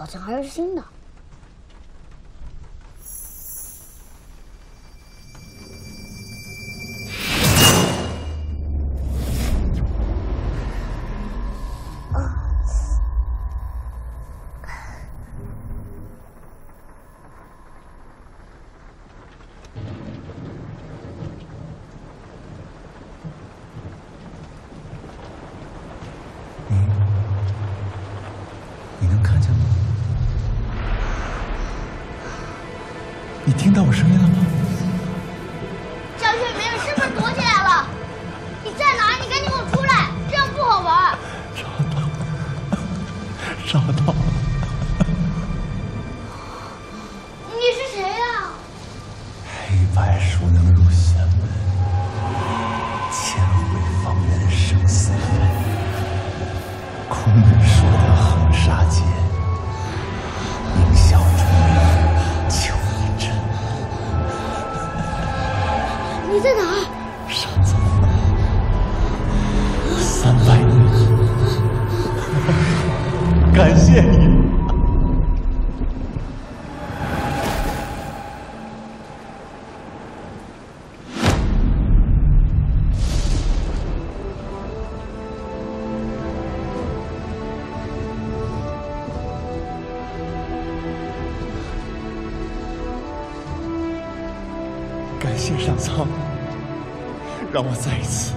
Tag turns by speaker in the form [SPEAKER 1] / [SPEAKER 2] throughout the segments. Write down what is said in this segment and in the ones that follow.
[SPEAKER 1] 好像还是新的。
[SPEAKER 2] 你听到我声音了吗？
[SPEAKER 1] 江雪没有，是不是躲起来了？你在哪？你赶紧给我出来，这样不好玩。
[SPEAKER 2] 找到了，
[SPEAKER 1] 你是谁呀、
[SPEAKER 2] 黑白孰能入仙门，
[SPEAKER 1] 你在哪儿？
[SPEAKER 2] 傻子，三百年，感谢你。感谢上苍，让我再一次、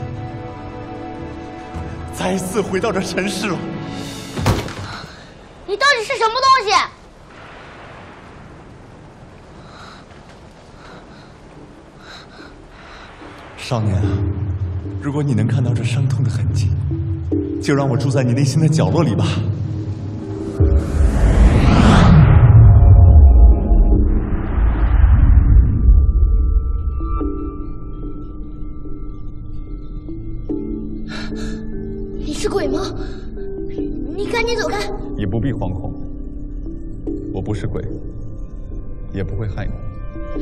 [SPEAKER 2] 再一次回到这尘世了。
[SPEAKER 1] 你到底是什么东西？
[SPEAKER 2] 少年啊，如果你能看到这伤痛的痕迹，就让我住在你内心的角落里吧。
[SPEAKER 1] 是鬼吗？你赶紧走开！
[SPEAKER 3] 你不必惶恐，我不是鬼，也不会害你。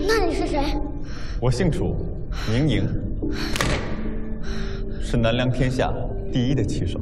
[SPEAKER 1] 那你是谁？
[SPEAKER 3] 我姓楚，名莹，是南梁天下第一的棋手。